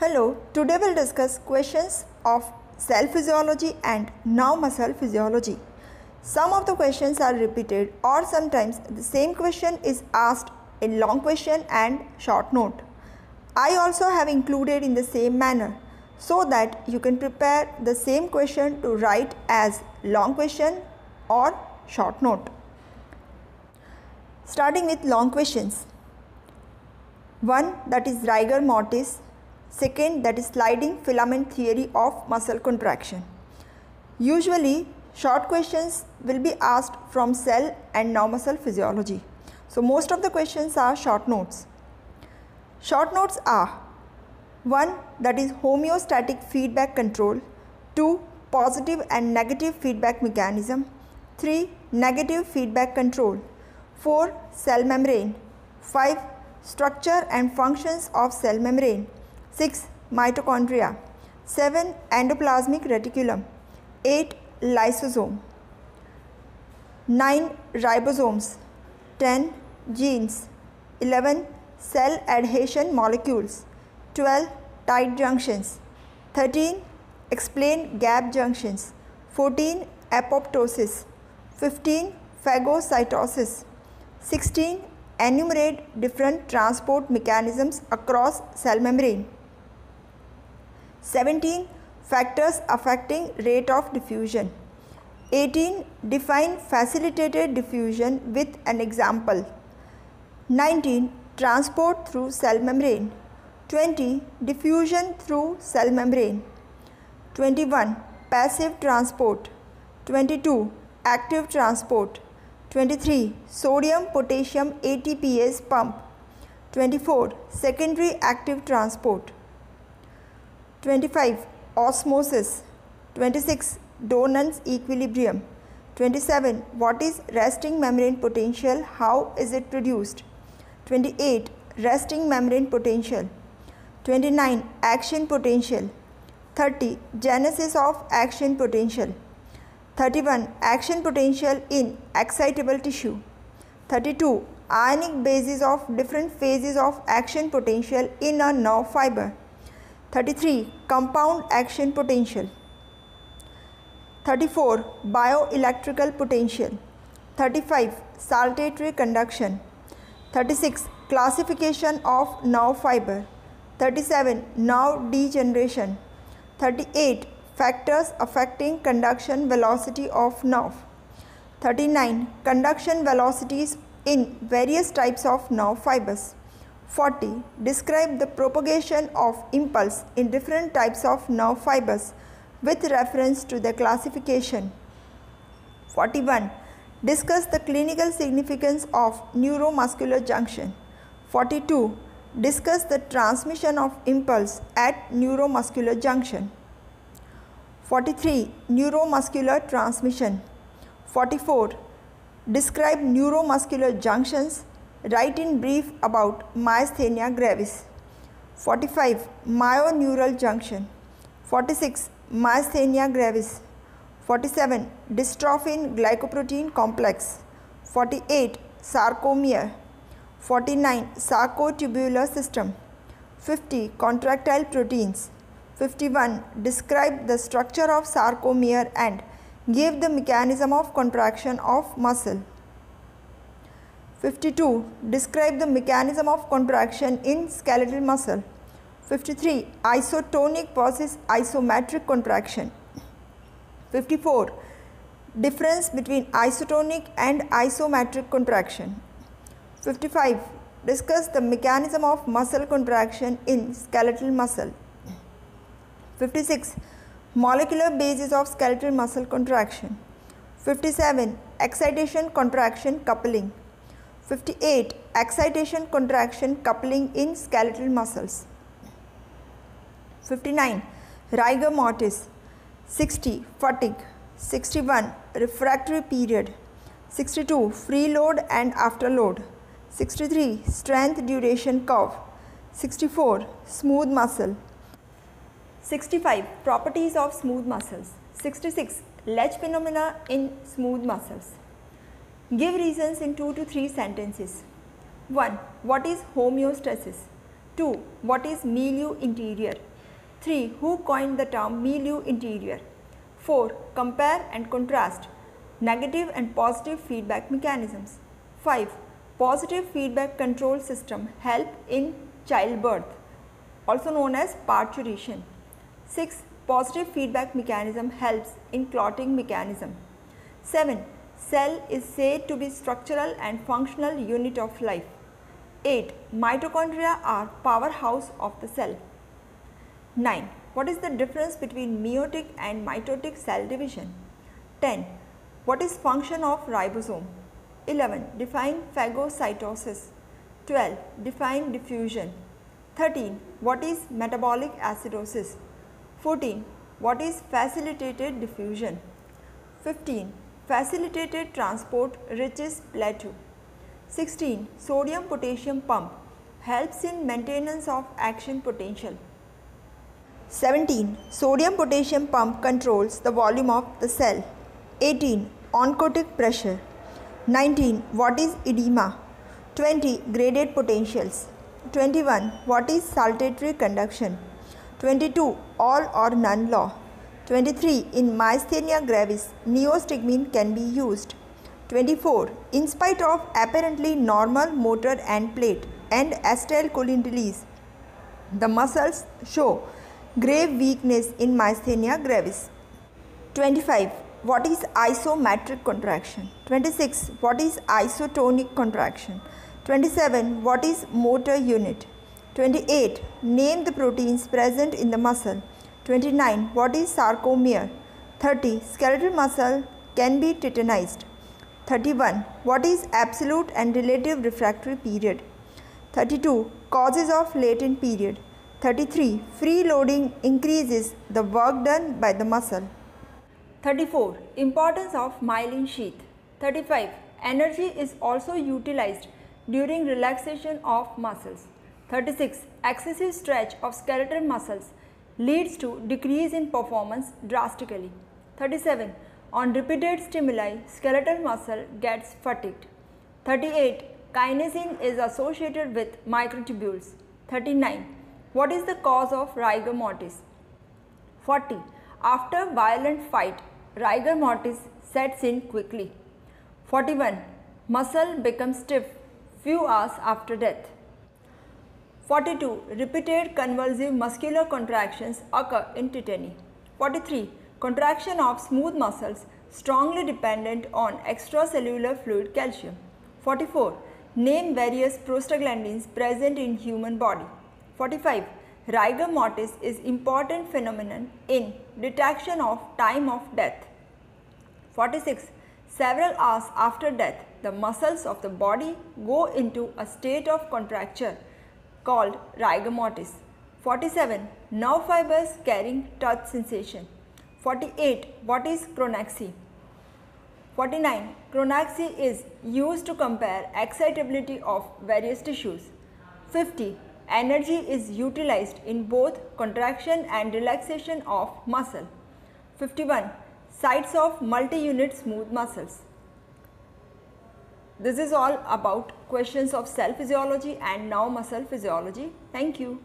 Hello, today we'll discuss questions of cell physiology and nerve muscle physiology. Some of the questions are repeated or sometimes the same question is asked in long question and short note. I also have included in the same manner so that you can prepare the same question to write as long question or short note. Starting with long questions. One that is rigor mortis Second, that is sliding filament theory of muscle contraction. Usually, short questions will be asked from cell and nerve muscle physiology. So, most of the questions are short notes. Short notes are 1. That is homeostatic feedback control 2. Positive and negative feedback mechanism 3. Negative feedback control 4. Cell membrane 5. Structure and functions of cell membrane 6. Mitochondria 7. Endoplasmic reticulum 8. Lysosome 9. Ribosomes 10. Genes 11. Cell adhesion molecules 12. Tight junctions 13. Explain gap junctions 14. Apoptosis 15. Phagocytosis 16. Enumerate different transport mechanisms across cell membrane 17 factors affecting rate of diffusion. 18 define facilitated diffusion with an example. 19 transport through cell membrane. 20 diffusion through cell membrane. 21 passive transport. 22 active transport. 23 sodium potassium ATPase pump. 24 secondary active transport 25 osmosis. 26 Donnan's equilibrium. 27 what is resting membrane potential? How is it produced? 28 resting membrane potential. 29 action potential. 30 genesis of action potential. 31 action potential in excitable tissue. 32 ionic basis of different phases of action potential in a nerve fiber 33 compound action potential. 34 bioelectrical potential. 35 saltatory conduction. 36 classification of nerve fiber. 37 nerve degeneration. 38 factors affecting conduction velocity of nerve 39 conduction velocities in various types of nerve fibers 40. Describe the propagation of impulse in different types of nerve fibers with reference to the classification. 41. Discuss the clinical significance of neuromuscular junction. 42. Discuss the transmission of impulse at neuromuscular junction. 43. Neuromuscular transmission. 44. Describe neuromuscular junctions Write in brief about myasthenia gravis. 45. Myoneural junction. 46. Myasthenia gravis. 47. Dystrophin glycoprotein complex. 48. Sarcomere. 49. Sarcotubular system. 50. Contractile proteins. 51. Describe the structure of sarcomere and give the mechanism of contraction of muscle. 52. Describe the mechanism of contraction in skeletal muscle. 53. Isotonic versus isometric contraction. 54. Difference between isotonic and isometric contraction. 55. Discuss the mechanism of muscle contraction in skeletal muscle. 56. Molecular basis of skeletal muscle contraction. 57. Excitation contraction coupling. 58. Excitation contraction coupling in skeletal muscles. 59. Rigor mortis. 60. Fatigue. 61. Refractory period. 62. Free load and afterload. 63. Strength duration curve. 64. Smooth muscle. 65. Properties of smooth muscles. 66. Latch phenomena in smooth muscles. Give reasons in 2 to 3 sentences. 1. What is homeostasis? 2. What is milieu interior? 3. Who coined the term milieu interior? 4. Compare and contrast negative and positive feedback mechanisms. 5. Positive feedback control system help in childbirth also known as parturition. 6. Positive feedback mechanism helps in clotting mechanism. 7. Cell is said to be structural and functional unit of life. 8. Mitochondria are powerhouse of the cell. 9. What is the difference between meiotic and mitotic cell division? 10. What is function of ribosome? 11. Define phagocytosis. 12. Define diffusion. 13. What is metabolic acidosis? 14. What is facilitated diffusion? 15. Facilitated transport reaches plateau. 16. Sodium potassium pump helps in maintenance of action potential. 17. Sodium potassium pump controls the volume of the cell. 18. Oncotic pressure. 19. What is edema? 20. Graded potentials. 21. What is saltatory conduction? 22. All or none law. 23. In myasthenia gravis, neostigmine can be used. 24. In spite of apparently normal motor end plate and acetylcholine release, the muscles show grave weakness in myasthenia gravis. 25. What is isometric contraction? 26. What is isotonic contraction? 27. What is motor unit? 28. Name the proteins present in the muscle. 29. What is sarcomere? 30. Skeletal muscle can be tetanized. 31. What is absolute and relative refractory period? 32. Causes of latent period. 33. Free loading increases the work done by the muscle. 34. Importance of myelin sheath. 35. Energy is also utilized during relaxation of muscles. 36. Excessive stretch of skeletal muscles leads to decrease in performance drastically. 37. On repeated stimuli, skeletal muscle gets fatigued. 38. Kinesin is associated with microtubules. 39. What is the cause of rigor mortis? 40. After violent fight, rigor mortis sets in quickly. 41. Muscle becomes stiff few hours after death. 42. Repeated convulsive muscular contractions occur in tetany. 43. Contraction of smooth muscles strongly dependent on extracellular fluid calcium. 44. Name various prostaglandins present in human body. 45. Rigor mortis is important phenomenon in detection of time of death. 46. Several hours after death, the muscles of the body go into a state of contracture called rigor mortis. 47. Nerve fibers carrying touch sensation. 48. What is chronaxy? 49. Chronaxy is used to compare excitability of various tissues. 50. Energy is utilized in both contraction and relaxation of muscle. 51 sites of multi-unit smooth muscles. This is all about questions of cell physiology and nerve muscle physiology. Thank you.